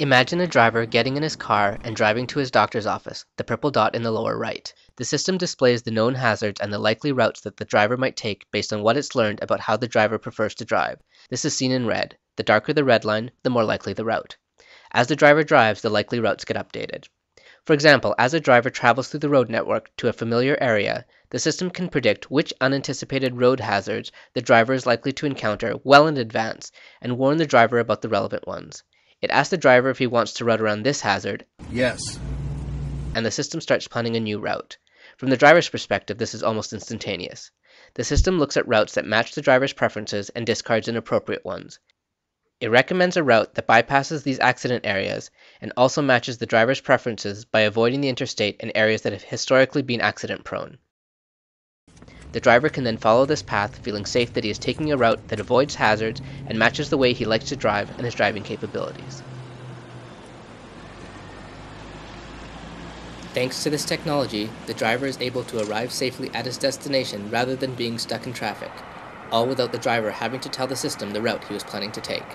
Imagine a driver getting in his car and driving to his doctor's office, the purple dot in the lower right. The system displays the known hazards and the likely routes that the driver might take based on what it's learned about how the driver prefers to drive. This is seen in red. The darker the red line, the more likely the route. As the driver drives, the likely routes get updated. For example, as a driver travels through the road network to a familiar area, the system can predict which unanticipated road hazards the driver is likely to encounter well in advance and warn the driver about the relevant ones. It asks the driver if he wants to route around this hazard. Yes. And the system starts planning a new route. From the driver's perspective, this is almost instantaneous. The system looks at routes that match the driver's preferences and discards inappropriate ones. It recommends a route that bypasses these accident areas and also matches the driver's preferences by avoiding the interstate and areas that have historically been accident prone. The driver can then follow this path, feeling safe that he is taking a route that avoids hazards and matches the way he likes to drive and his driving capabilities. Thanks to this technology, the driver is able to arrive safely at his destination rather than being stuck in traffic, all without the driver having to tell the system the route he was planning to take.